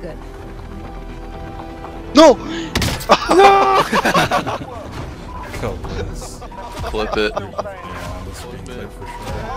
Good. No! Kill this. Clip it. Yeah, this will be clip for sure.